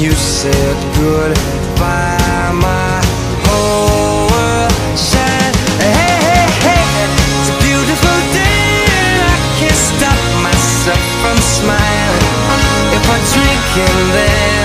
You said goodbye, my whole world shine. Hey, hey, hey, it's a beautiful day, and I can't stop myself from smiling. If I drink and